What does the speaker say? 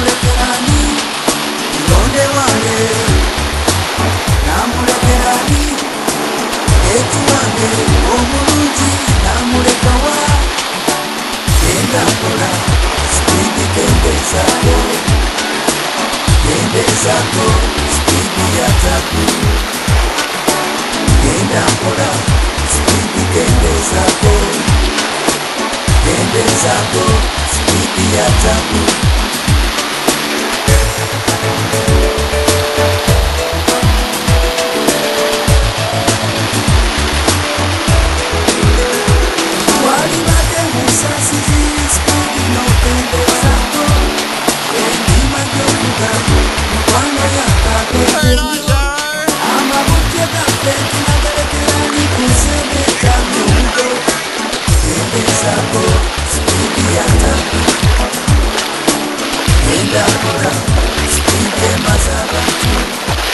れて何呼んではねなんもれて何えつまでおむるじなんもれかは変な子らスピーディーでさとでさとスピーディーやざく Dendampora, spiti dendezago Dendezago, spiti atzago Dağlara Hiç gidemez artık